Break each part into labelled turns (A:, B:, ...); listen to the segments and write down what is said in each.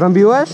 A: Trąbiłeś?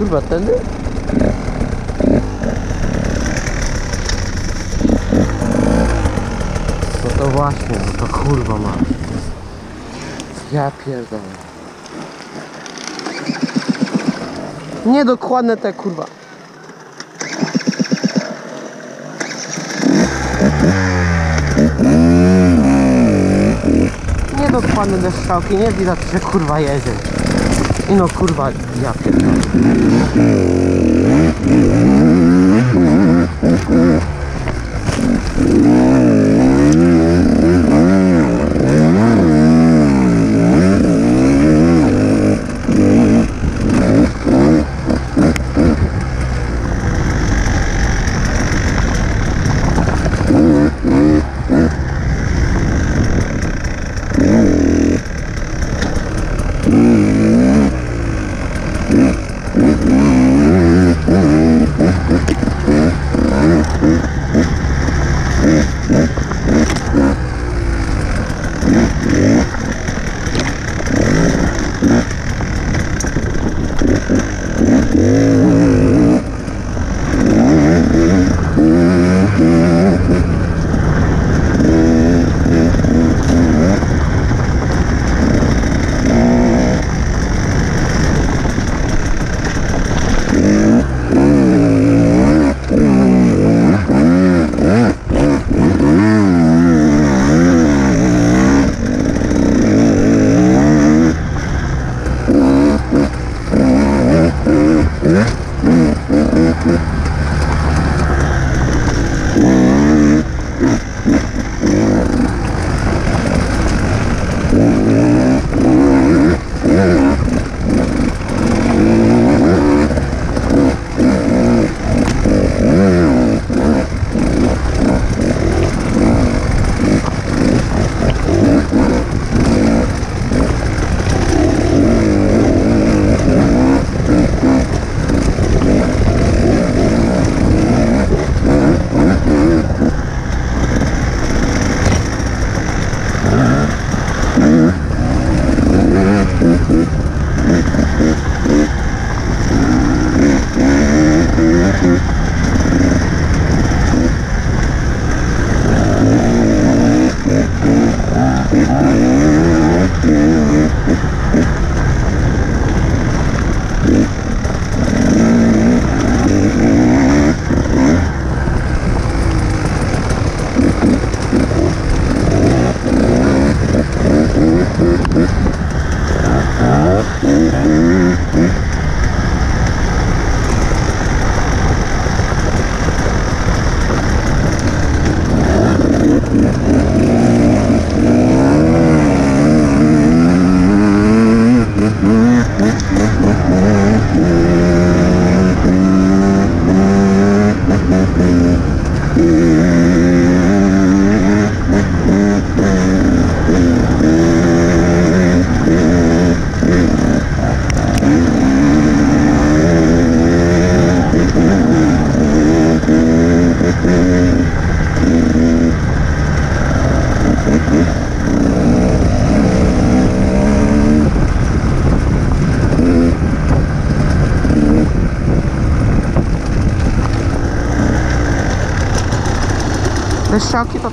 A: Kurwa, tędy? No to właśnie, no to kurwa ma. Ja pierdolę. Niedokładne te kurwa. Niedokładne te strzałki, nie widać, że kurwa jedzie. No kurwa, ja pierdolę.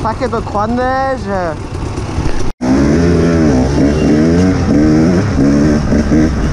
A: Strzałki to takie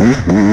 B: Mm-hmm.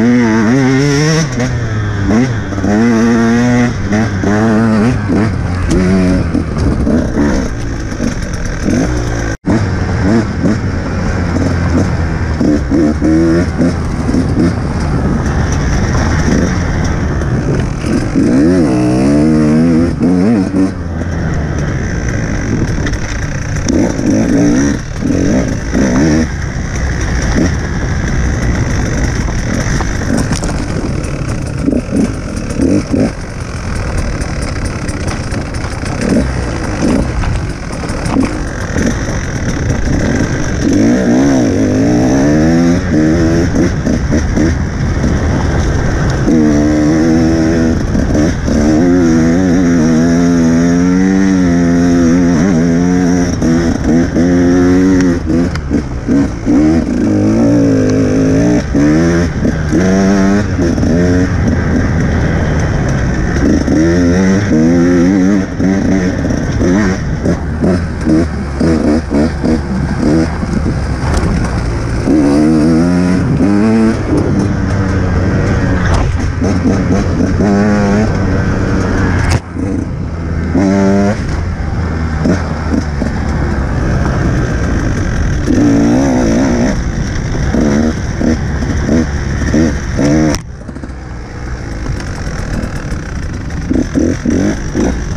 C: Yeah.